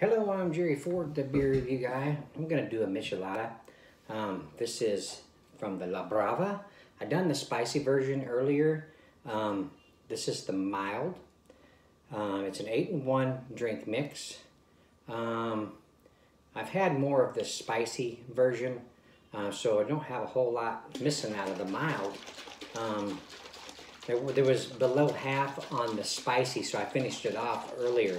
Hello, I'm Jerry Fort, the beer review guy. I'm gonna do a michelada. Um, this is from the La Brava. I done the spicy version earlier. Um, this is the mild. Um, it's an eight in one drink mix. Um, I've had more of the spicy version, uh, so I don't have a whole lot missing out of the mild. Um, there, there was below half on the spicy, so I finished it off earlier.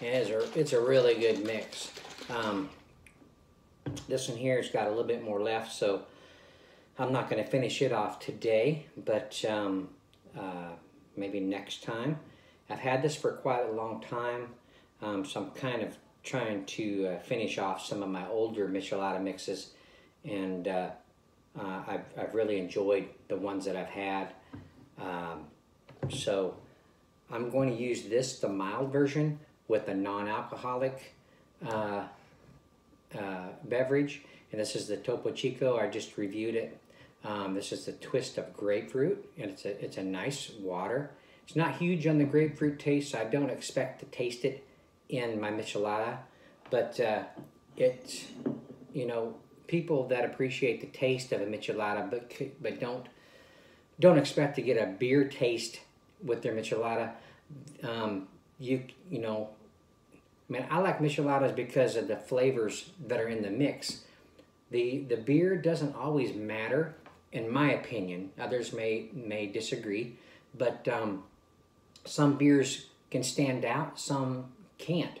And it's a, it's a really good mix. Um, this one here has got a little bit more left, so I'm not going to finish it off today, but um, uh, maybe next time. I've had this for quite a long time, um, so I'm kind of trying to uh, finish off some of my older Michelada mixes, and uh, uh, I've, I've really enjoyed the ones that I've had. Um, so I'm going to use this, the mild version, with a non-alcoholic uh, uh, beverage. And this is the Topo Chico. I just reviewed it. Um, this is the twist of grapefruit, and it's a it's a nice water. It's not huge on the grapefruit taste, so I don't expect to taste it in my michelada, but uh, it's you know people that appreciate the taste of a michelada, but but don't don't expect to get a beer taste with their michelada. Um, you you know, I mean, I like micheladas because of the flavors that are in the mix. The the beer doesn't always matter, in my opinion. Others may may disagree, but um, some beers can stand out, some can't.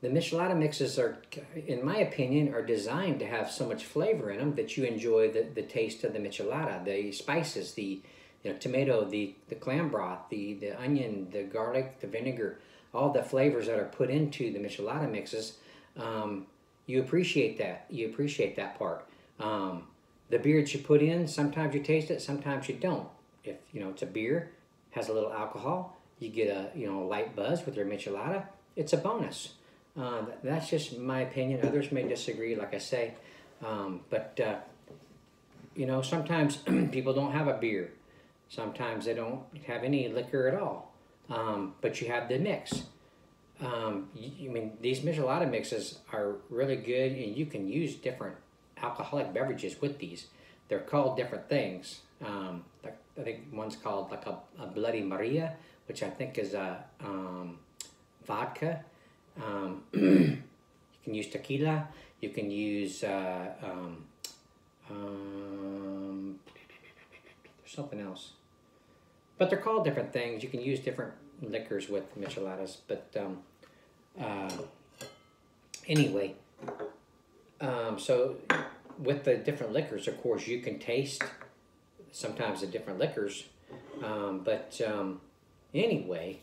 The michelada mixes are, in my opinion, are designed to have so much flavor in them that you enjoy the, the taste of the michelada, the spices, the you know, tomato, the, the clam broth, the, the onion, the garlic, the vinegar, all the flavors that are put into the michelada mixes. Um, you appreciate that. You appreciate that part. Um, the beer you put in, sometimes you taste it, sometimes you don't. If you know it's a beer, has a little alcohol, you get a you know a light buzz with your michelada. It's a bonus. Uh, that's just my opinion. Others may disagree, like I say. Um, but, uh, you know, sometimes people don't have a beer. Sometimes they don't have any liquor at all. Um, but you have the mix. Um, you, I mean, these Michelada mixes are really good, and you can use different alcoholic beverages with these. They're called different things. Um, I think one's called like a, a Bloody Maria, which I think is a um, vodka. Um, you can use tequila. You can use uh, um, there's something else, but they're called different things. You can use different liquors with micheladas. But um, uh, anyway, um, so with the different liquors, of course, you can taste sometimes the different liquors. Um, but um, anyway,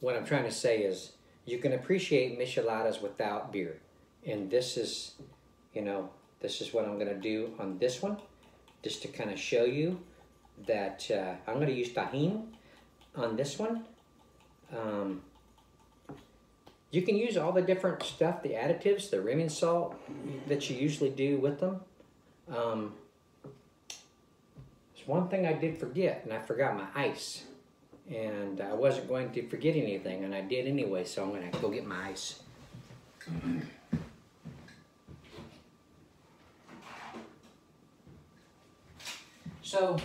what I'm trying to say is you can appreciate micheladas without beer. And this is, you know, this is what I'm going to do on this one, just to kind of show you that uh, I'm going to use Tajín on this one. Um, you can use all the different stuff, the additives, the rimming salt that you usually do with them. Um, there's one thing I did forget, and I forgot my ice and I wasn't going to forget anything, and I did anyway, so I'm going to go get my ice. So,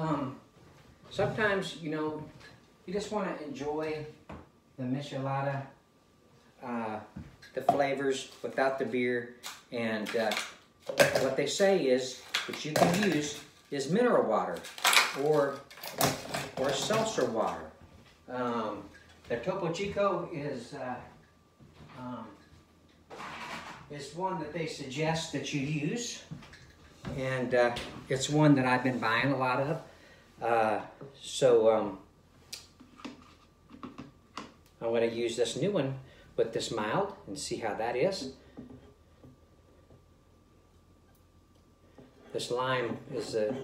um, sometimes, you know, you just want to enjoy the michelada, uh, the flavors without the beer, and uh, what they say is that you can use is mineral water or or seltzer water. Um, the Topo Chico is uh, um, is one that they suggest that you use, and uh, it's one that I've been buying a lot of. Uh, so um, I'm going to use this new one with this mild and see how that is. This lime is a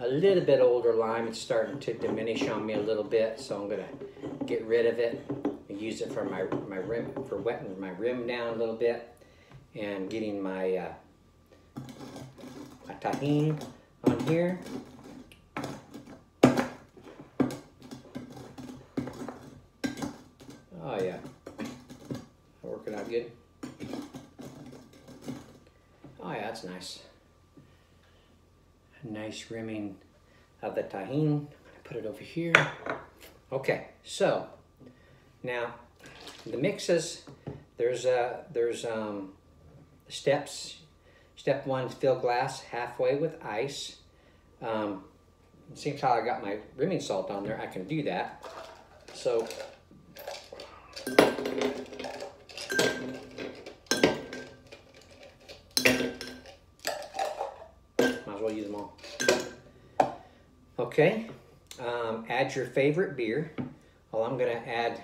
a little bit older lime. It's starting to diminish on me a little bit, so I'm gonna get rid of it and use it for my, my rim, for wetting my rim down a little bit and getting my, uh, my Tajín on here. Oh yeah. working out good. Oh yeah, nice. Nice rimming of the Tajín. Put it over here. Okay, so now the mixes, there's uh, there's um, steps. Step one, fill glass halfway with ice. Um, seems how I got my rimming salt on there, I can do that. So use them all. Okay, um, add your favorite beer. Well, I'm gonna add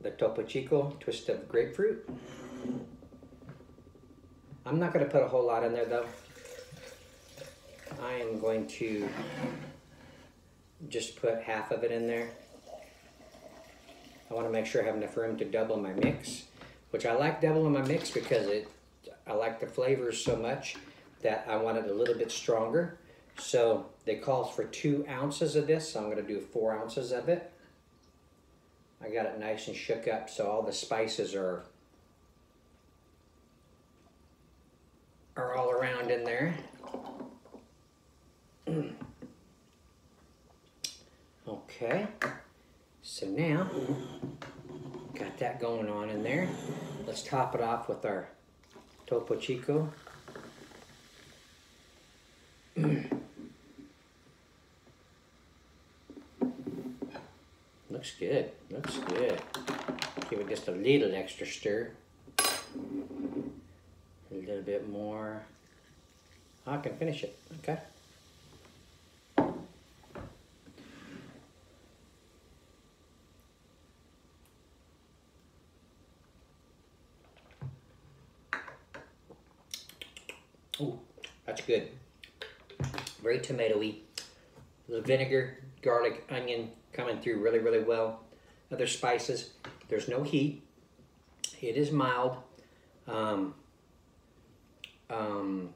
the Topo Chico twist of grapefruit. I'm not gonna put a whole lot in there though. I am going to just put half of it in there. I wanna make sure I have enough room to double my mix, which I like doubling my mix because it I like the flavors so much that I wanted a little bit stronger. So they call for two ounces of this, so I'm gonna do four ounces of it. I got it nice and shook up so all the spices are are all around in there. okay, so now got that going on in there. Let's top it off with our Topo Chico. Looks good. Looks good. Give it just a little extra stir. A little bit more. I can finish it. Okay. Oh, that's good very tomatoey. The vinegar, garlic, onion coming through really, really well. Other spices. There's no heat. It is mild. Um, um,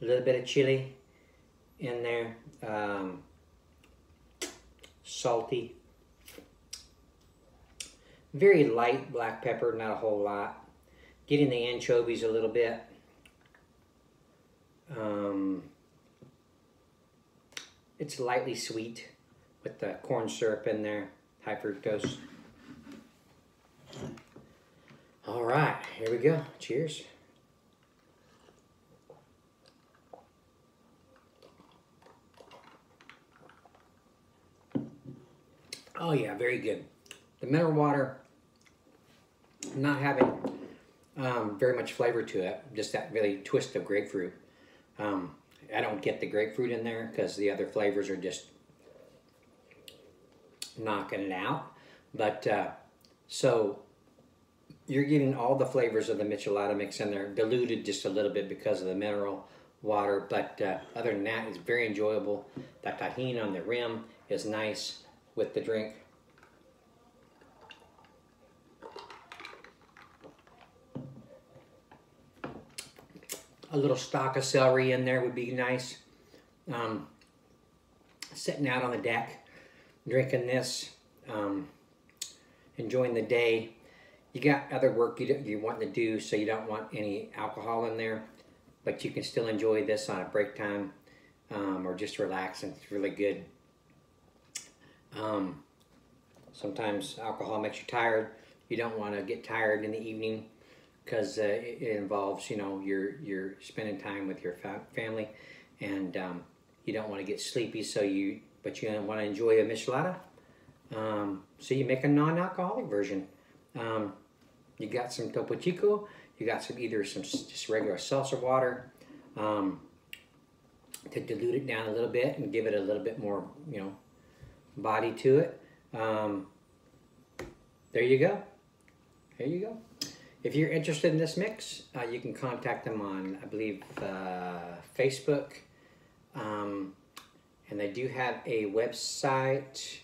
a little bit of chili in there. Um, salty. Very light black pepper, not a whole lot. Getting the anchovies a little bit. Um, it's lightly sweet with the corn syrup in there, high fructose. All right, here we go. Cheers. Oh yeah, very good. The mineral water not having um, very much flavor to it, just that really twist of grapefruit. Um, I don't get the grapefruit in there because the other flavors are just knocking it out. But uh, so you're getting all the flavors of the michelada mix in there, diluted just a little bit because of the mineral water. But uh, other than that, it's very enjoyable. That Tajín on the rim is nice with the drink. A little stalk of celery in there would be nice. Um, sitting out on the deck, drinking this, um, enjoying the day. You got other work you, you want to do, so you don't want any alcohol in there, but you can still enjoy this on a break time um, or just relax, and it's really good. Um, sometimes alcohol makes you tired. You don't want to get tired in the evening because uh, it, involves you know you're you're spending time with your fa family and um, you don't want to get sleepy so you but you want to enjoy a michelada? Um, so you make a non-alcoholic version. Um, you got some topo chico you got some either some just regular seltzer water um, to dilute it down a little bit and give it a little bit more you know body to it. Um, there you go. There you go if you're interested in this mix, uh, you can contact them on, I believe, uh, Facebook. Um, and they do have a website.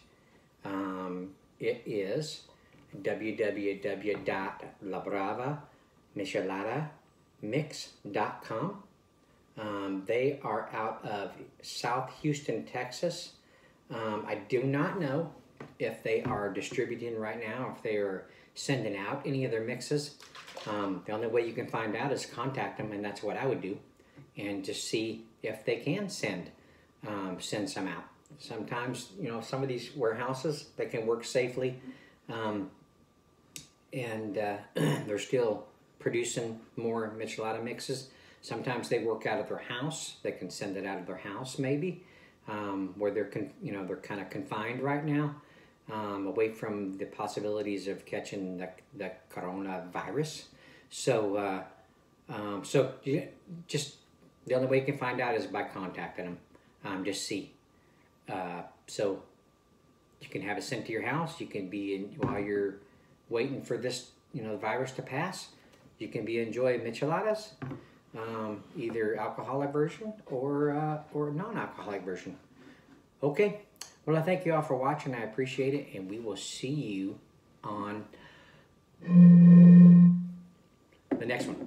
Um, it is www.labravamicheladamix.com. Um, they are out of South Houston, Texas. Um, I do not know if they are distributing right now, if they are sending out any of their mixes. Um, the only way you can find out is contact them, and that's what I would do, and just see if they can send um, send some out. Sometimes you know some of these warehouses they can work safely, um, and uh, they're still producing more michelada mixes. Sometimes they work out of their house. They can send it out of their house, maybe, um, where they're you know they're kind of confined right now, um, away from the possibilities of catching the, the coronavirus. So, uh, um, so just the only way you can find out is by contacting them. Um, just see. Uh, so you can have it sent to your house. You can be in while you're waiting for this, you know, the virus to pass. You can be enjoying micheladas, um, either alcoholic version or uh, or non-alcoholic version. Okay. Well, I thank you all for watching. I appreciate it, and we will see you on the next one.